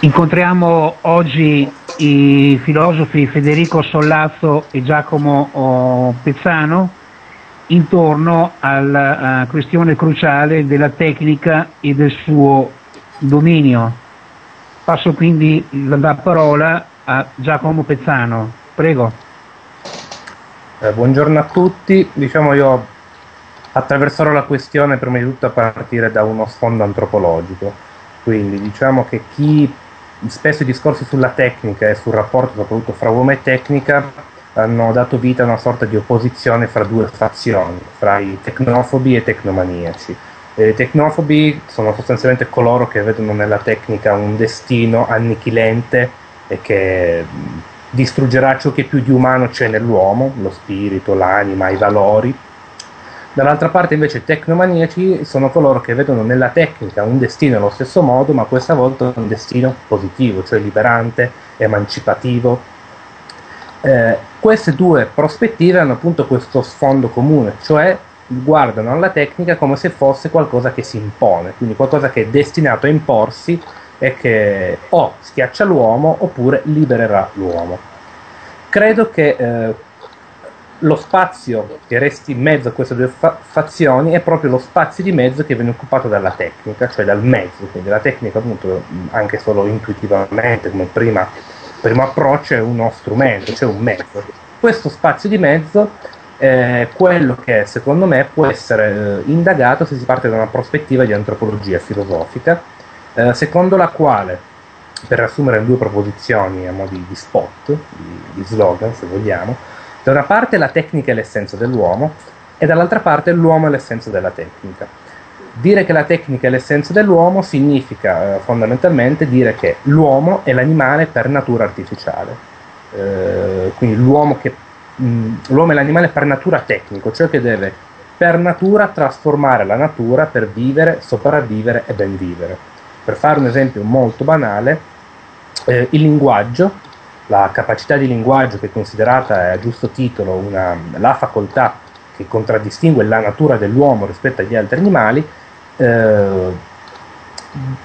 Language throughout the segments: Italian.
Incontriamo oggi i filosofi Federico Sollazzo e Giacomo oh, Pezzano intorno alla uh, questione cruciale della tecnica e del suo dominio. Passo quindi la parola a Giacomo Pezzano. Prego. Eh, buongiorno a tutti. Diciamo io attraverserò la questione prima di tutto a partire da uno sfondo antropologico. Quindi diciamo che chi spesso i discorsi sulla tecnica e sul rapporto soprattutto fra uomo e tecnica hanno dato vita a una sorta di opposizione fra due fazioni, fra i tecnofobi e i tecnomaniaci. I tecnofobi sono sostanzialmente coloro che vedono nella tecnica un destino annichilente e che distruggerà ciò che più di umano c'è nell'uomo, lo spirito, l'anima, i valori. Dall'altra parte invece i tecnomaniaci sono coloro che vedono nella tecnica un destino allo stesso modo, ma questa volta un destino positivo, cioè liberante, emancipativo. Eh, queste due prospettive hanno appunto questo sfondo comune, cioè guardano alla tecnica come se fosse qualcosa che si impone, quindi qualcosa che è destinato a imporsi e che o schiaccia l'uomo oppure libererà l'uomo. Credo che eh, lo spazio che resti in mezzo a queste due fa- fazioni è proprio lo spazio di mezzo che viene occupato dalla tecnica, cioè dal mezzo, quindi la tecnica appunto anche solo intuitivamente come prima, primo approccio è uno strumento, cioè un mezzo. Questo spazio di mezzo è quello che secondo me può essere eh, indagato se si parte da una prospettiva di antropologia filosofica, eh, secondo la quale, per assumere due proposizioni a mo' di, di spot, di, di slogan se vogliamo, da una parte la tecnica è l'essenza dell'uomo e dall'altra parte l'uomo è l'essenza della tecnica. Dire che la tecnica è l'essenza dell'uomo significa eh, fondamentalmente dire che l'uomo è l'animale per natura artificiale. Eh, quindi l'uomo, che, mh, l'uomo è l'animale per natura tecnico, cioè che deve per natura trasformare la natura per vivere, sopravvivere e ben vivere. Per fare un esempio molto banale, eh, il linguaggio la capacità di linguaggio che è considerata a giusto titolo una, la facoltà che contraddistingue la natura dell'uomo rispetto agli altri animali, eh,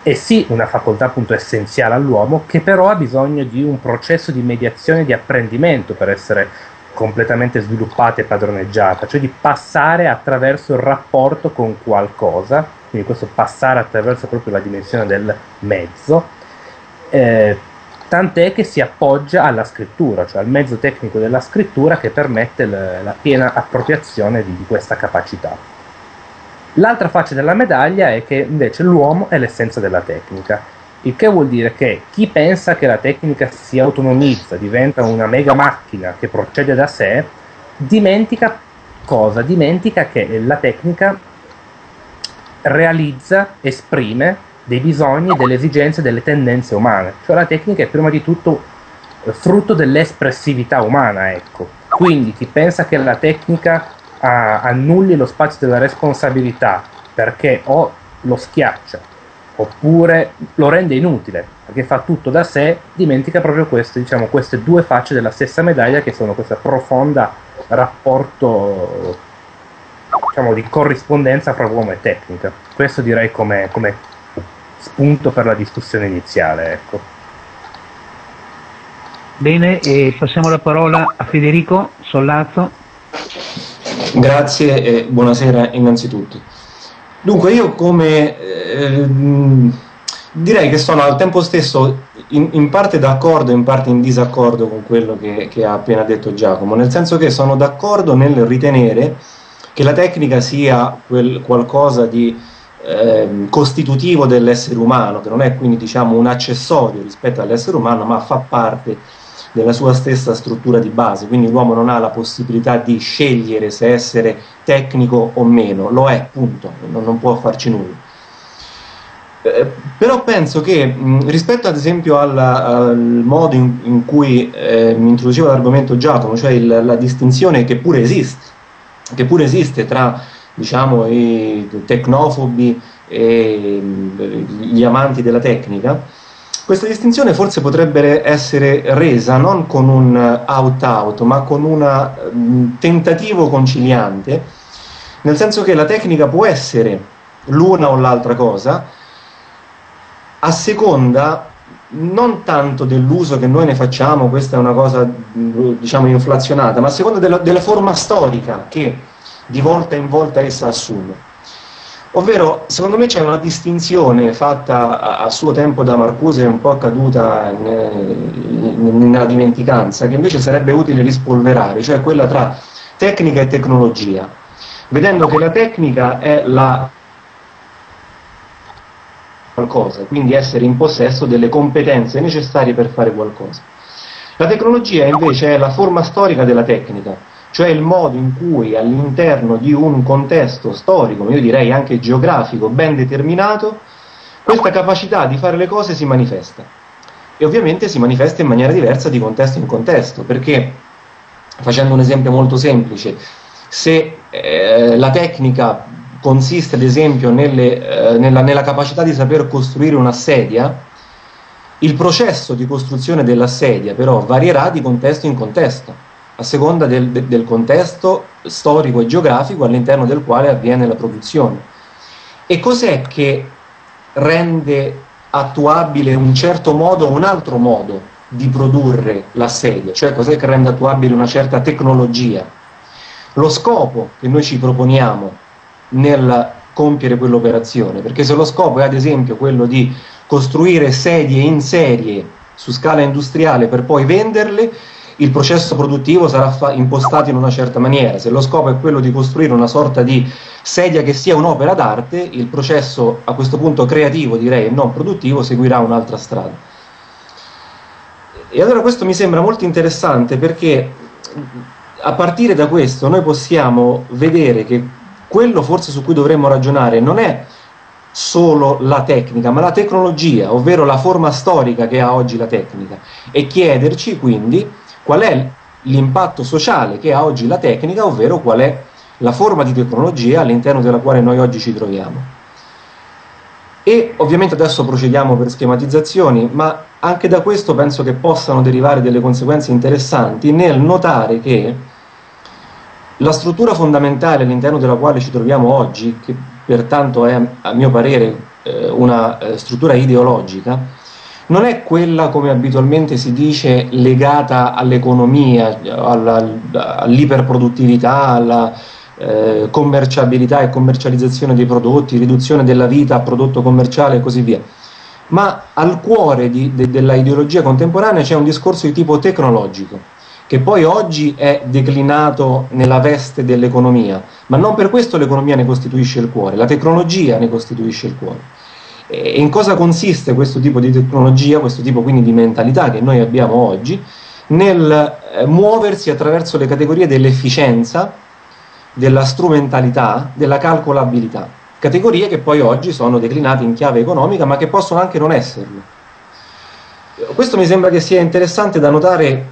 è sì una facoltà appunto essenziale all'uomo che però ha bisogno di un processo di mediazione e di apprendimento per essere completamente sviluppata e padroneggiata, cioè di passare attraverso il rapporto con qualcosa, quindi questo passare attraverso proprio la dimensione del mezzo, eh, tant'è che si appoggia alla scrittura, cioè al mezzo tecnico della scrittura che permette le, la piena appropriazione di, di questa capacità. L'altra faccia della medaglia è che invece l'uomo è l'essenza della tecnica, il che vuol dire che chi pensa che la tecnica si autonomizza, diventa una mega macchina che procede da sé, dimentica cosa? Dimentica che la tecnica realizza, esprime dei bisogni, delle esigenze, delle tendenze umane. Cioè la tecnica è prima di tutto eh, frutto dell'espressività umana, ecco. Quindi chi pensa che la tecnica ah, annulli lo spazio della responsabilità perché o lo schiaccia oppure lo rende inutile perché fa tutto da sé, dimentica proprio queste, diciamo, queste due facce della stessa medaglia che sono questo profonda rapporto diciamo, di corrispondenza fra uomo e tecnica. Questo direi come, come spunto per la discussione iniziale. Ecco. Bene, e passiamo la parola a Federico Sollazzo. Grazie e buonasera innanzitutto. Dunque io come eh, direi che sono al tempo stesso in, in, parte d'accordo e in parte in disaccordo con quello che, che ha appena detto Giacomo, nel senso che sono d'accordo nel ritenere che la tecnica sia quel qualcosa di eh, costitutivo dell'essere umano, che non è quindi diciamo, un accessorio rispetto all'essere umano, ma fa parte della sua stessa struttura di base, quindi l'uomo non ha la possibilità di scegliere se essere tecnico o meno, lo è, punto, non, non può farci nulla. Eh, però penso che mh, rispetto ad esempio alla, al modo in, in cui eh, mi introduceva l'argomento Giacomo, cioè il, la distinzione che pure esiste, che pure esiste tra diciamo, i tecnofobi e gli amanti della tecnica, questa distinzione forse potrebbe essere resa non con un out-out, ma con un mm, tentativo conciliante, nel senso che la tecnica può essere l'una o l'altra cosa, a seconda non tanto dell'uso che noi ne facciamo, questa è una cosa diciamo inflazionata, ma a seconda della, della forma storica che di volta in volta essa assume. Ovvero, secondo me c'è una distinzione fatta a, suo tempo da Marcuse, un po' caduta nella dimenticanza, che invece sarebbe utile rispolverare, cioè quella tra tecnica e tecnologia, vedendo che la tecnica è la qualcosa, quindi essere in possesso delle competenze necessarie per fare qualcosa. La tecnologia invece è la forma storica della tecnica, cioè il modo in cui all'interno di un contesto storico, io direi anche geografico, ben determinato, questa capacità di fare le cose si manifesta. E ovviamente si manifesta in maniera diversa di contesto in contesto, perché, facendo un esempio molto semplice, se eh, la tecnica consiste ad esempio nelle, eh, nella, nella capacità di saper costruire una sedia, il processo di costruzione della sedia però varierà di contesto in contesto a seconda del, del contesto storico e geografico all'interno del quale avviene la produzione. E cos'è che rende attuabile un certo modo o un altro modo di produrre la sedia? Cioè cos'è che rende attuabile una certa tecnologia? Lo scopo che noi ci proponiamo nel compiere quell'operazione, perché se lo scopo è ad esempio quello di costruire sedie in serie su scala industriale per poi venderle, il processo produttivo sarà impostato in una certa maniera. Se lo scopo è quello di costruire una sorta di sedia che sia un'opera d'arte, il processo a questo punto creativo, direi, e non produttivo, seguirà un'altra strada. E allora questo mi sembra molto interessante perché a partire da questo noi possiamo vedere che quello forse su cui dovremmo ragionare non è solo la tecnica, ma la tecnologia, ovvero la forma storica che ha oggi la tecnica, e chiederci quindi qual è l'impatto sociale che ha oggi la tecnica, ovvero qual è la forma di tecnologia all'interno della quale noi oggi ci troviamo. E ovviamente adesso procediamo per schematizzazioni, ma anche da questo penso che possano derivare delle conseguenze interessanti nel notare che la struttura fondamentale all'interno della quale ci troviamo oggi, che pertanto è a mio parere eh, una eh, struttura ideologica, non è quella, come abitualmente si dice, legata all'economia, alla, all'iperproduttività, alla eh, commerciabilità e commercializzazione dei prodotti, riduzione della vita a prodotto commerciale e così via. Ma al cuore di, de, della ideologia contemporanea c'è un discorso di tipo tecnologico, che poi oggi è declinato nella veste dell'economia, ma non per questo l'economia ne costituisce il cuore, la tecnologia ne costituisce il cuore. E in cosa consiste questo tipo di tecnologia, questo tipo quindi di mentalità che noi abbiamo oggi? Nel eh, muoversi attraverso le categorie dell'efficienza, della strumentalità, della calcolabilità. Categorie che poi oggi sono declinate in chiave economica, ma che possono anche non esserlo. Questo mi sembra che sia interessante da notare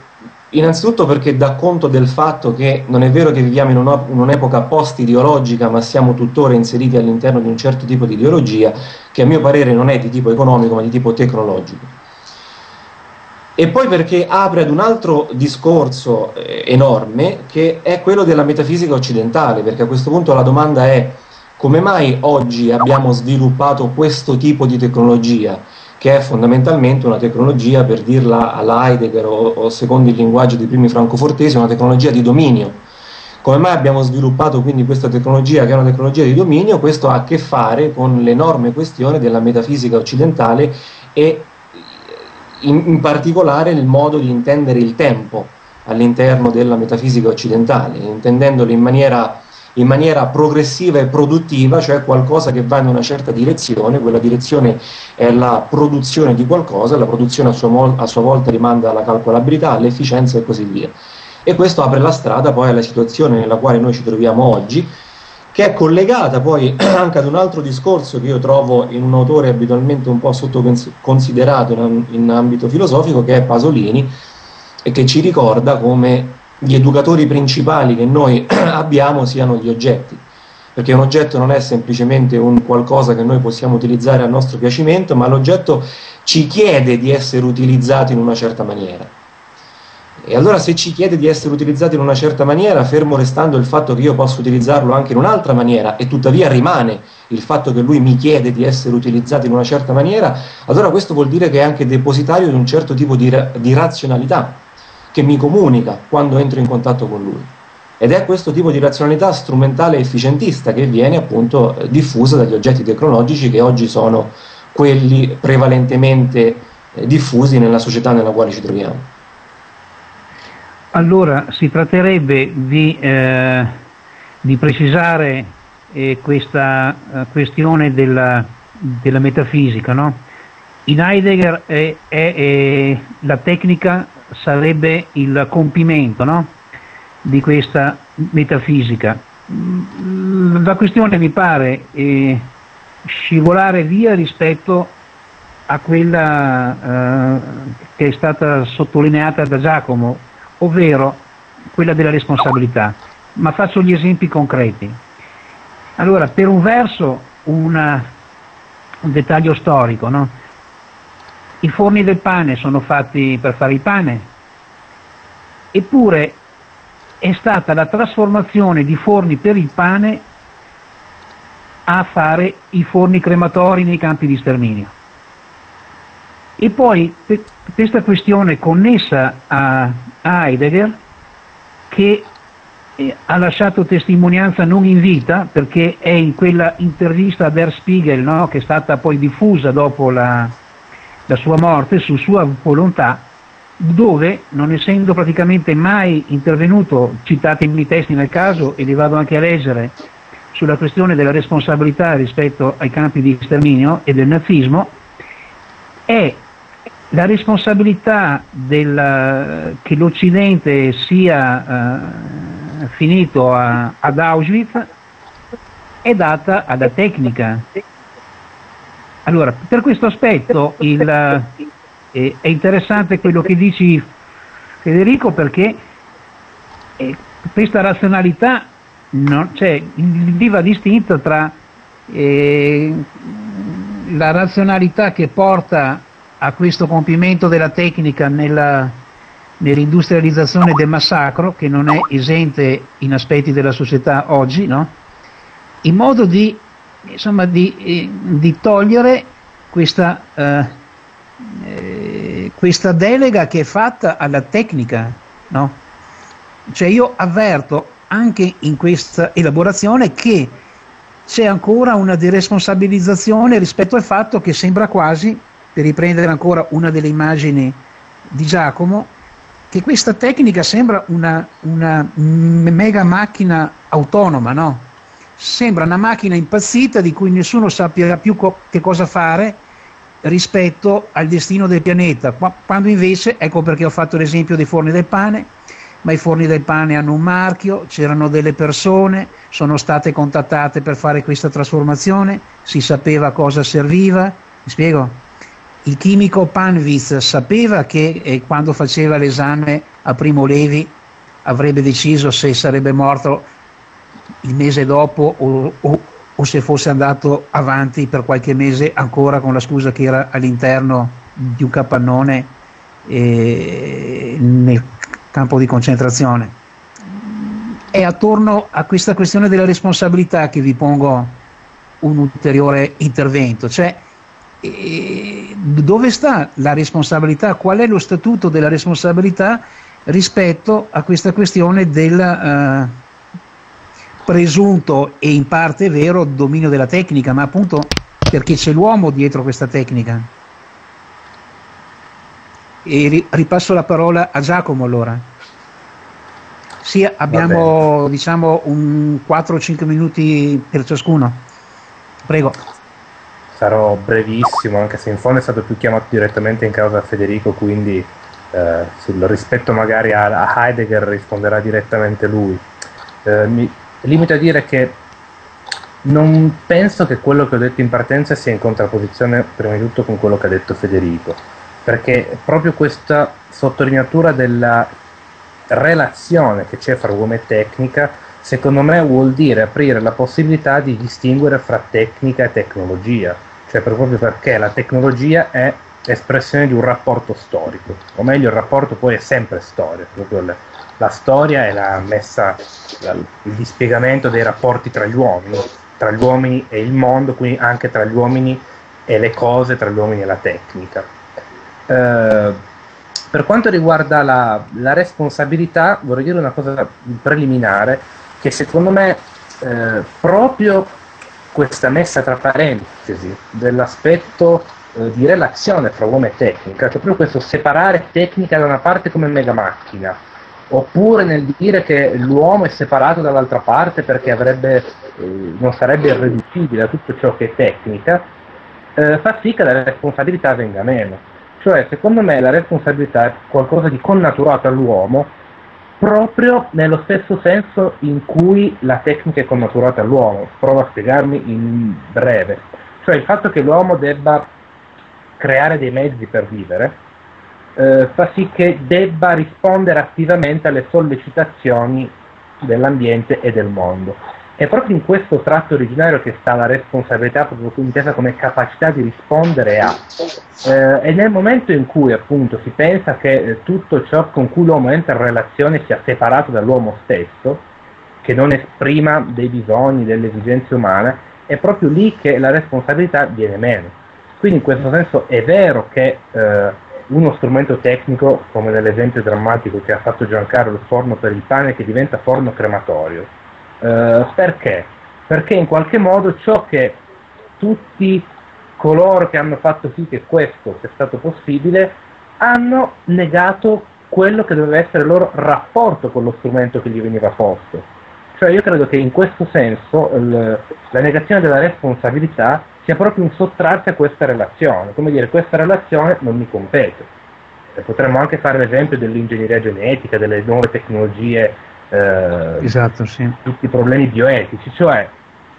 Innanzitutto perché dà conto del fatto che non è vero che viviamo in un'epoca post-ideologica, ma siamo tuttora inseriti all'interno di un certo tipo di ideologia che a mio parere non è di tipo economico ma di tipo tecnologico. E poi perché apre ad un altro discorso eh, enorme che è quello della metafisica occidentale, perché a questo punto la domanda è come mai oggi abbiamo sviluppato questo tipo di tecnologia? Che è fondamentalmente una tecnologia, per dirla alla Heidegger o, o secondo il linguaggio dei primi francofortesi, una tecnologia di dominio. Come mai abbiamo sviluppato quindi questa tecnologia, che è una tecnologia di dominio? Questo ha a che fare con l'enorme questione della metafisica occidentale e in, in particolare il modo di intendere il tempo all'interno della metafisica occidentale, intendendolo in maniera in maniera progressiva e produttiva, cioè qualcosa che va in una certa direzione, quella direzione è la produzione di qualcosa, la produzione a sua, a sua volta rimanda alla calcolabilità, all'efficienza e così via. E questo apre la strada poi alla situazione nella quale noi ci troviamo oggi, che è collegata poi anche ad un altro discorso che io trovo in un autore abitualmente un po' sottoconsiderato in, in ambito filosofico, che è Pasolini, e che ci ricorda come gli educatori principali che noi abbiamo siano gli oggetti, perché un oggetto non è semplicemente un qualcosa che noi possiamo utilizzare a nostro piacimento, ma l'oggetto ci chiede di essere utilizzato in una certa maniera. E allora se ci chiede di essere utilizzato in una certa maniera, fermo restando il fatto che io posso utilizzarlo anche in un'altra maniera e tuttavia rimane il fatto che lui mi chiede di essere utilizzato in una certa maniera, allora questo vuol dire che è anche depositario di un certo tipo di, di razionalità che mi comunica quando entro in contatto con lui. Ed è questo tipo di razionalità strumentale efficientista che viene appunto diffusa dagli oggetti tecnologici che oggi sono quelli prevalentemente eh, diffusi nella società nella quale ci troviamo. Allora si tratterebbe di, eh, di precisare eh, questa eh, questione della, della metafisica. No? In Heidegger è, la tecnica sarebbe il compimento no? di questa metafisica. Mm, la questione mi pare eh, scivolare via rispetto a quella eh, che è stata sottolineata da Giacomo, ovvero quella della responsabilità. Ma faccio gli esempi concreti. Allora, per un verso una, un dettaglio storico, no? I forni del pane sono fatti per fare il pane, eppure è stata la trasformazione di forni per il pane a fare i forni crematori nei campi di sterminio. E poi questa questione connessa a Heidegger, che ha lasciato testimonianza non in vita perché è in quella intervista a Der Spiegel no, che è stata poi diffusa dopo la, la sua morte su sua volontà dove non essendo praticamente mai intervenuto, citatemi i testi nel caso e li vado anche a leggere, sulla questione della responsabilità rispetto ai campi di sterminio e del nazismo, è la responsabilità del, che l'Occidente sia uh, finito a, ad Auschwitz è data alla tecnica. Allora, per questo aspetto il, eh, è interessante quello che dici Federico perché eh, questa razionalità non, cioè, viva distinta tra eh, la razionalità che porta a questo compimento della tecnica nella, nell'industrializzazione del massacro, che non è esente in aspetti della società oggi, no? in modo di, insomma, di, eh, di togliere questa, eh, eh, questa, delega che è fatta alla tecnica. No? Cioè io avverto anche in questa elaborazione che c'è ancora una deresponsabilizzazione rispetto al fatto che sembra quasi per riprendere ancora una delle immagini di Giacomo, che questa tecnica sembra una, una mega macchina autonoma, no? Sembra una macchina impazzita di cui nessuno sappia più co- che cosa fare rispetto al destino del pianeta, quando invece, ecco perché ho fatto l'esempio dei forni del pane, ma i forni del pane hanno un marchio, c'erano delle persone, sono state contattate per fare questa trasformazione, si sapeva cosa serviva, mi spiego? Il chimico Panvitz sapeva che eh, quando faceva l'esame a Primo Levi avrebbe deciso se sarebbe morto il mese dopo o, o, o, se fosse andato avanti per qualche mese ancora con la scusa che era all'interno di un capannone eh, nel campo di concentrazione. È attorno a questa questione della responsabilità che vi pongo un ulteriore intervento, cioè e dove sta la responsabilità? Qual è lo statuto della responsabilità rispetto a questa questione del uh, presunto e in parte vero dominio della tecnica, ma appunto perché c'è l'uomo dietro questa tecnica? E ripasso la parola a Giacomo allora. Sì, abbiamo diciamo un 4-5 minuti per ciascuno. Prego sarò brevissimo, anche se in fondo è stato più chiamato direttamente in causa Federico, quindi eh, sul rispetto magari a, a, Heidegger risponderà direttamente lui. Eh, mi limito a dire che non penso che quello che ho detto in partenza sia in contrapposizione prima di tutto con quello che ha detto Federico, perché proprio questa sottolineatura della relazione che c'è fra uomo e tecnica secondo me vuol dire aprire la possibilità di distinguere fra tecnica e tecnologia cioè proprio perché la tecnologia è espressione di un rapporto storico, o meglio il rapporto poi è sempre storia, proprio le, la storia è la messa, la, il dispiegamento dei rapporti tra gli uomini, tra gli uomini e il mondo, quindi anche tra gli uomini e le cose, tra gli uomini e la tecnica. Eh, per quanto riguarda la, la, responsabilità, vorrei dire una cosa preliminare, che secondo me eh, proprio questa messa tra parentesi dell'aspetto eh, di relazione tra uomo e tecnica, cioè proprio questo separare tecnica da una parte come mega macchina, oppure nel dire che l'uomo è separato dall'altra parte perché avrebbe, eh, non sarebbe irriducibile a tutto ciò che è tecnica, eh, fa sì che la responsabilità venga meno. Cioè, secondo me la responsabilità è qualcosa di connaturato all'uomo proprio nello stesso senso in cui la tecnica è connaturata all'uomo. Provo a spiegarmi in breve. Cioè il fatto che l'uomo debba creare dei mezzi per vivere eh, fa sì che debba rispondere attivamente alle sollecitazioni dell'ambiente e del mondo. È proprio in questo tratto originario che sta la responsabilità, proprio intesa come capacità di rispondere a. Eh, e nel momento in cui appunto si pensa che eh, tutto ciò con cui l'uomo entra in relazione sia separato dall'uomo stesso, che non esprima dei bisogni, delle esigenze umane, è proprio lì che la responsabilità viene meno. Quindi in questo senso è vero che eh, uno strumento tecnico, come nell'esempio drammatico che ha fatto Giancarlo, il forno per il pane che diventa forno crematorio, eh, perché? Perché in qualche modo ciò che tutti coloro che hanno fatto sì che questo sia stato possibile hanno negato quello che doveva essere il loro rapporto con lo strumento che gli veniva posto. Cioè io credo che in questo senso il, la negazione della responsabilità sia proprio un sottrarsi a questa relazione, come dire questa relazione non mi compete. E potremmo anche fare l'esempio dell'ingegneria genetica, delle nuove tecnologie eh, esatto, sì. tutti i problemi bioetici, cioè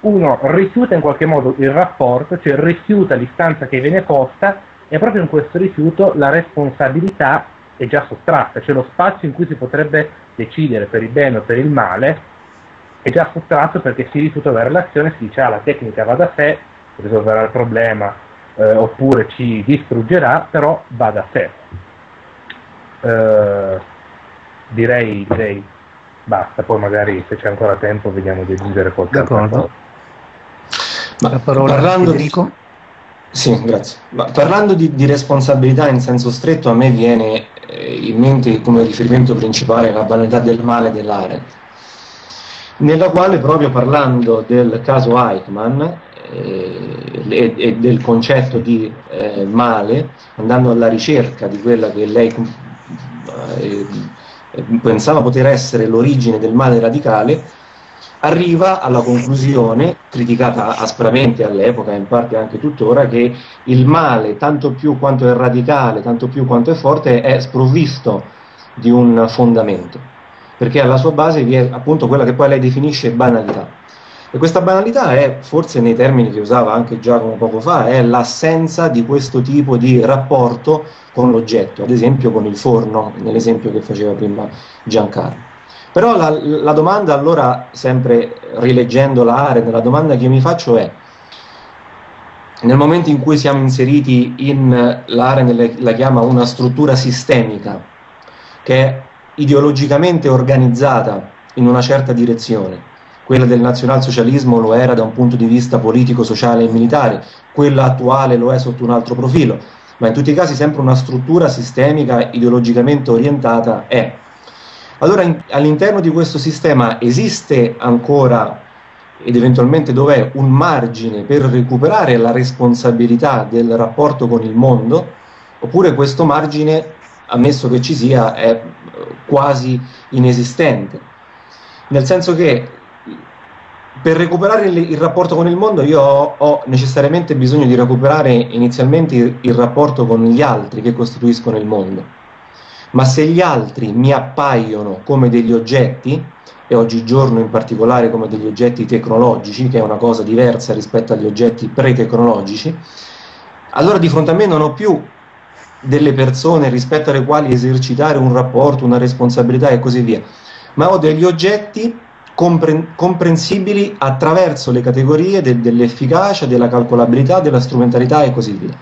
uno rifiuta in qualche modo il rapporto, cioè rifiuta l'istanza che viene posta e proprio in questo rifiuto la responsabilità è già sottratta, cioè lo spazio in cui si potrebbe decidere per il bene o per il male è già sottratto perché si rifiuta la relazione, si dice ah la tecnica va da sé, risolverà il problema eh, oppure ci distruggerà, però va da sé. Eh, direi, direi basta, poi magari se c'è ancora tempo vediamo di aggiungere qualche D'accordo. Ma la parola parlando di... Sì, grazie. Ma parlando di, di, responsabilità in senso stretto, a me viene eh, in mente come riferimento principale la banalità del male dell'area, nella quale proprio parlando del caso Eichmann e, e, del concetto di eh, male, andando alla ricerca di quella che lei eh, pensava poter essere l'origine del male radicale, arriva alla conclusione, criticata aspramente all'epoca e in parte anche tuttora, che il male, tanto più quanto è radicale, tanto più quanto è forte, è sprovvisto di un fondamento, perché alla sua base vi è appunto quella che poi lei definisce banalità. E questa banalità è, forse nei termini che usava anche Giacomo poco fa, è l'assenza di questo tipo di rapporto con l'oggetto, ad esempio con il forno, nell'esempio che faceva prima Giancarlo. Però la, la domanda allora, sempre rileggendo la Arendt, la domanda che io mi faccio è, nel momento in cui siamo inseriti in, l'Arendt la chiama una struttura sistemica, che è ideologicamente organizzata in una certa direzione, quella del nazionalsocialismo lo era da un punto di vista politico, sociale e militare, quella attuale lo è sotto un altro profilo, ma in tutti i casi sempre una struttura sistemica ideologicamente orientata è. Allora in, all'interno di questo sistema esiste ancora ed eventualmente dov'è un margine per recuperare la responsabilità del rapporto con il mondo, oppure questo margine, ammesso che ci sia, è quasi inesistente. Nel senso che per recuperare il, il, rapporto con il mondo io ho, ho, necessariamente bisogno di recuperare inizialmente il, il rapporto con gli altri che costituiscono il mondo. Ma se gli altri mi appaiono come degli oggetti, e oggigiorno in particolare come degli oggetti tecnologici, che è una cosa diversa rispetto agli oggetti pre-tecnologici, allora di fronte a me non ho più delle persone rispetto alle quali esercitare un rapporto, una responsabilità e così via, ma ho degli oggetti compren- comprensibili attraverso le categorie de- dell'efficacia, della calcolabilità, della strumentalità e così via.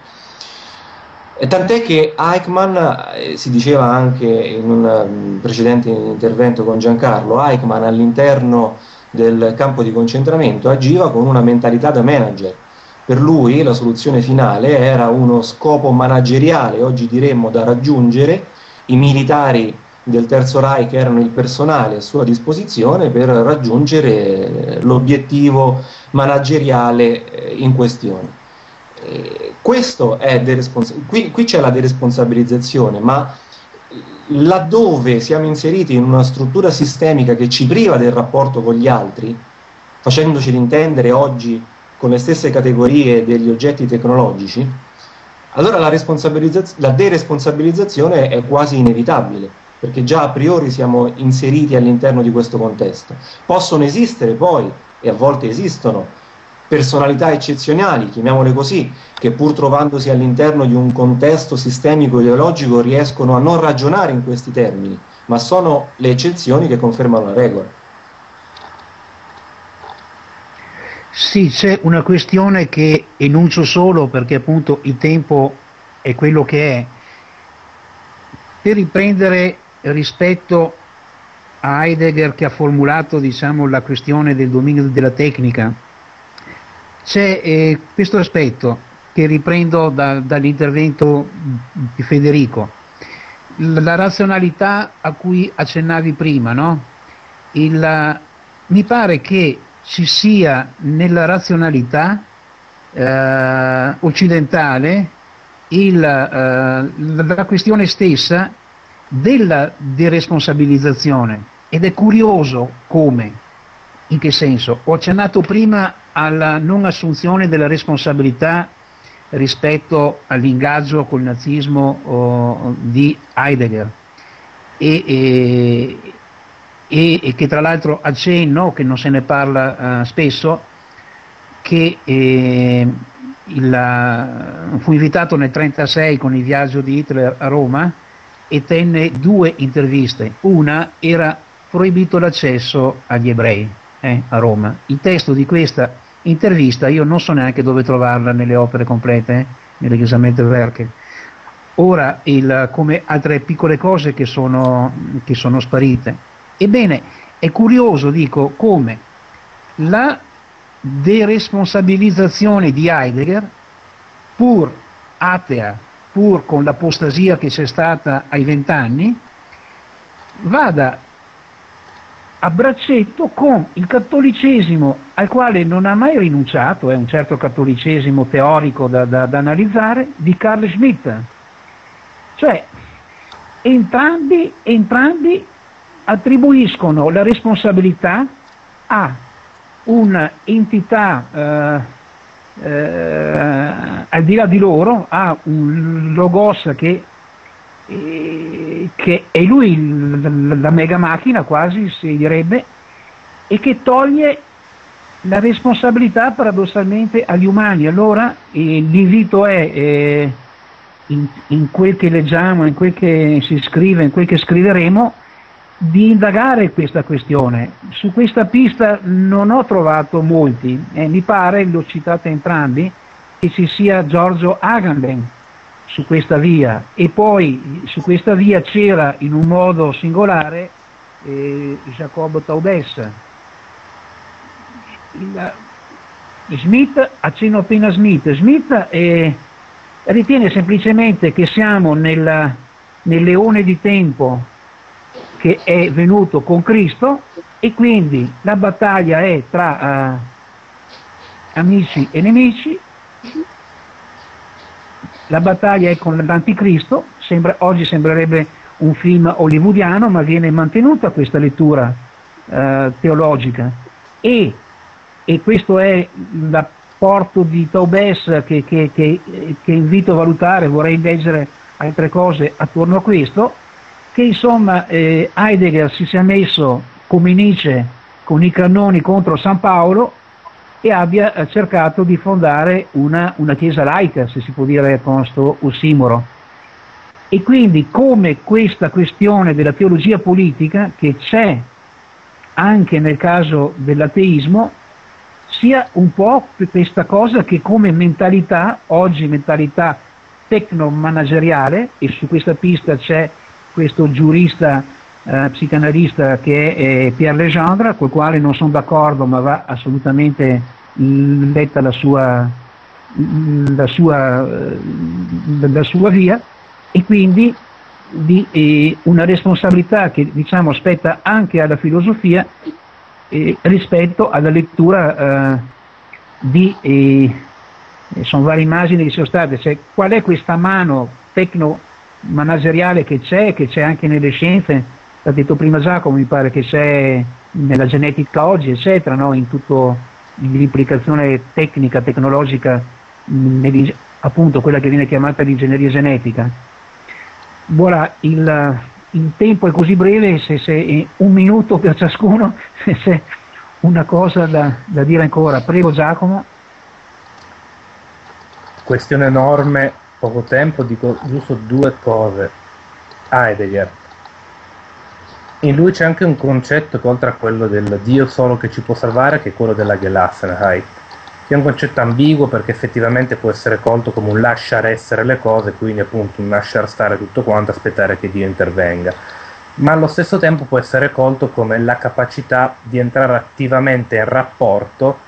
tant'è che Eichmann, eh, si diceva anche in un mm, precedente intervento con Giancarlo, Eichmann all'interno del campo di concentramento agiva con una mentalità da manager. Per lui la soluzione finale era uno scopo manageriale, oggi diremmo da raggiungere, i militari del Terzo Reich erano il personale a sua disposizione per raggiungere l'obiettivo manageriale eh, in questione. questo è qui, qui c'è la deresponsabilizzazione, ma laddove siamo inseriti in una struttura sistemica che ci priva del rapporto con gli altri, facendoci intendere oggi con le stesse categorie degli oggetti tecnologici, allora la, la deresponsabilizzazione è quasi inevitabile, perché già a priori siamo inseriti all'interno di questo contesto. Possono esistere poi, e a volte esistono, personalità eccezionali, chiamiamole così, che pur trovandosi all'interno di un contesto sistemico ideologico riescono a non ragionare in questi termini, ma sono le eccezioni che confermano la regola. Sì, c'è una questione che enuncio solo perché appunto il tempo è quello che è. Per riprendere rispetto a Heidegger che ha formulato diciamo, la questione del dominio della tecnica, c'è eh, questo aspetto che riprendo da, dall'intervento di Federico, la, razionalità a cui accennavi prima, no? Il, mi pare che ci sia nella razionalità eh, occidentale il, eh, la questione stessa della deresponsabilizzazione ed è curioso come, in che senso. Ho accennato prima alla non assunzione della responsabilità rispetto all'ingaggio col nazismo oh, di Heidegger e, e, e, che tra l'altro accenno, che non se ne parla uh, spesso, che eh, il, fu invitato nel 1936 con il viaggio di Hitler a Roma e tenne due interviste. Una era proibito l'accesso agli ebrei eh, a Roma. Il testo di questa intervista io non so neanche dove trovarla nelle opere complete, eh, nelle Gesammente Werke. Ora, il, come altre piccole cose che sono, che sono sparite. Ebbene, è curioso, dico, come la deresponsabilizzazione di Heidegger, pur atea pur con l'apostasia che c'è stata ai vent'anni, vada a braccetto con il cattolicesimo al quale non ha mai rinunciato, è un certo cattolicesimo teorico da, da, da analizzare, di Carl Schmitt. Cioè, entrambi, entrambi attribuiscono la responsabilità a un'entità eh, eh, al di là di loro ha un logos che, eh, che è lui la, la mega macchina quasi si direbbe e che toglie la responsabilità paradossalmente agli umani. Allora eh, l'invito è eh, in, in, quel che leggiamo, in quel che si scrive, in quel che scriveremo, di indagare questa questione. Su questa pista non ho trovato molti, eh, mi pare, l'ho citata entrambi, che ci sia Giorgio Agamben su questa via e poi su questa via c'era in un modo singolare eh, Jacob Taubes. Il, Smith, accenno appena Smith, Smith eh, ritiene semplicemente che siamo nel, nel leone di tempo che è venuto con Cristo e quindi la battaglia è tra uh, amici e nemici, la battaglia è con l'anticristo, sembra, oggi sembrerebbe un film hollywoodiano ma viene mantenuta questa lettura uh, teologica. E, e, questo è l'apporto di Taubes che, che, che, che invito a valutare, vorrei leggere altre cose attorno a questo, che insomma eh, Heidegger si sia messo come Nietzsche con i cannoni contro San Paolo e abbia eh, cercato di fondare una, una, chiesa laica, se si può dire con questo ossimoro. E quindi come questa questione della teologia politica, che c'è anche nel caso dell'ateismo, sia un po' questa cosa che come mentalità, oggi mentalità tecno-manageriale e su questa pista c'è questo giurista eh, psicanalista che è eh, Pierre Legendre, col quale non sono d'accordo ma va assolutamente letta la sua, la sua, la sua via. E quindi di eh, una responsabilità che diciamo spetta anche alla filosofia eh, rispetto alla lettura eh, di eh, sono varie immagini che sono state, cioè, qual è questa mano tecno-manageriale che c'è, che c'è anche nelle scienze, l'ha detto prima Giacomo, mi pare che c'è nella genetica oggi, eccetera, no? in tutto l'implicazione tecnica, tecnologica, appunto quella che viene chiamata l'ingegneria genetica. Voilà, il, il tempo è così breve, se, se un minuto per ciascuno, se c'è una cosa da, da dire ancora. Prego Giacomo. Questione enorme, poco tempo, dico giusto due cose. Heidegger. In lui c'è anche un concetto che oltre a quello del Dio solo che ci può salvare, che è quello della Gelassenheit che è un concetto ambiguo perché effettivamente può essere colto come un lasciare essere le cose, quindi appunto un lasciare stare tutto quanto, aspettare che Dio intervenga, ma allo stesso tempo può essere colto come la capacità di entrare attivamente in rapporto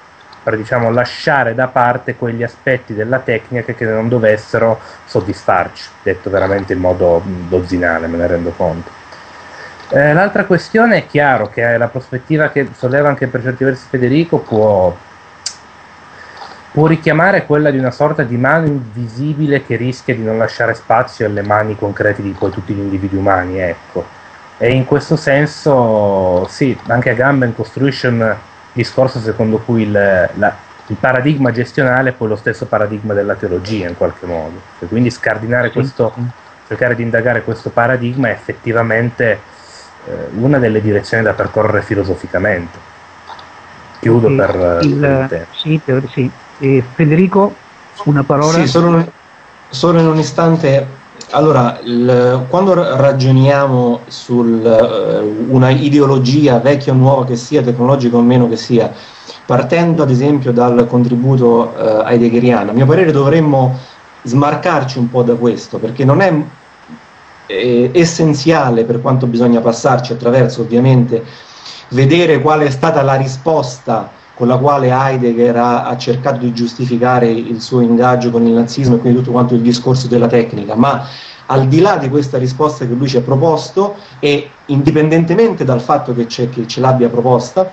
per diciamo lasciare da parte quegli aspetti della tecnica che non dovessero soddisfarci, detto veramente in modo dozzinale, me ne rendo conto. Eh, l'altra questione è chiaro che la prospettiva che solleva anche per certi versi Federico può può richiamare quella di una sorta di mano invisibile che rischia di non lasciare spazio alle mani concrete di poi tutti gli individui umani, ecco. E in questo senso, sì, anche Agamben costruisce un discorso secondo cui il, la, il paradigma gestionale è poi lo stesso paradigma della teologia in qualche modo. E quindi scardinare questo, cercare di indagare questo paradigma è effettivamente eh, una delle direzioni da percorrere filosoficamente. Chiudo il, per il, il tempo. Sì, sì. E Federico, una parola? Sì, solo, solo in un istante. Allora, il, quando ragioniamo su uh, eh, una ideologia vecchia o nuova che sia, tecnologica o meno che sia, partendo ad esempio dal contributo uh, heideggeriano, a mio parere dovremmo smarcarci un po' da questo, perché non è eh, essenziale per quanto bisogna passarci attraverso ovviamente vedere qual è stata la risposta con la quale Heidegger ha, ha, cercato di giustificare il suo ingaggio con il nazismo e quindi tutto quanto il discorso della tecnica, ma al di là di questa risposta che lui ci ha proposto e indipendentemente dal fatto che, che ce l'abbia proposta,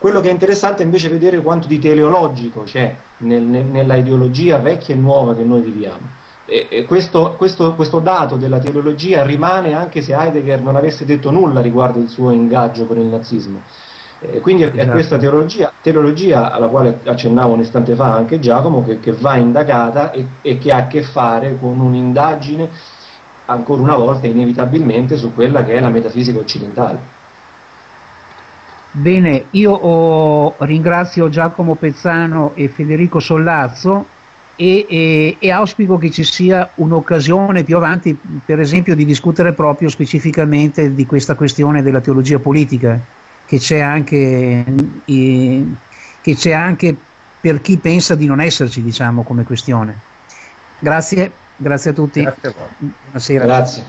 quello che è interessante è invece vedere quanto di teleologico c'è nel, nel, nella ideologia vecchia e nuova che noi viviamo. E, e questo, questo, questo, dato della teleologia rimane anche se Heidegger non avesse detto nulla riguardo il suo ingaggio con il nazismo. Eh, quindi è, esatto. questa teologia, teologia, alla quale accennavo un istante fa anche Giacomo, che, che va indagata e, e, che ha a che fare con un'indagine, ancora una volta, inevitabilmente, su quella che è la metafisica occidentale. Bene, io ho, ringrazio Giacomo Pezzano e Federico Sollazzo e, e, e, auspico che ci sia un'occasione più avanti, per esempio, di discutere proprio specificamente di questa questione della teologia politica che c'è anche, eh, che c'è anche per chi pensa di non esserci, diciamo, come questione. Grazie, grazie a tutti. Grazie a Buonasera. Grazie.